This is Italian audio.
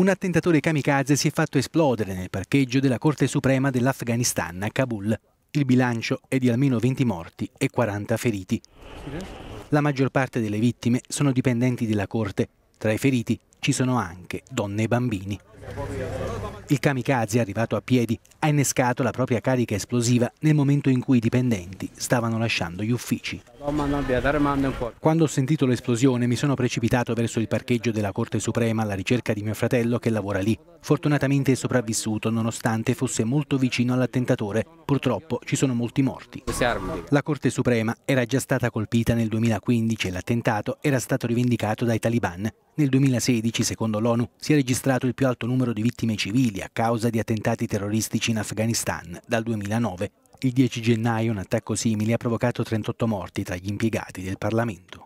Un attentatore kamikaze si è fatto esplodere nel parcheggio della Corte Suprema dell'Afghanistan a Kabul. Il bilancio è di almeno 20 morti e 40 feriti. La maggior parte delle vittime sono dipendenti della Corte. Tra i feriti ci sono anche donne e bambini. Il kamikaze, arrivato a piedi, ha innescato la propria carica esplosiva nel momento in cui i dipendenti stavano lasciando gli uffici. Quando ho sentito l'esplosione mi sono precipitato verso il parcheggio della Corte Suprema alla ricerca di mio fratello che lavora lì. Fortunatamente è sopravvissuto nonostante fosse molto vicino all'attentatore. Purtroppo ci sono molti morti. La Corte Suprema era già stata colpita nel 2015 e l'attentato era stato rivendicato dai taliban. Nel 2016, secondo l'ONU, si è registrato il più alto numero di vittime civili a causa di attentati terroristici in Afghanistan dal 2009. Il 10 gennaio un attacco simile ha provocato 38 morti tra gli impiegati del Parlamento.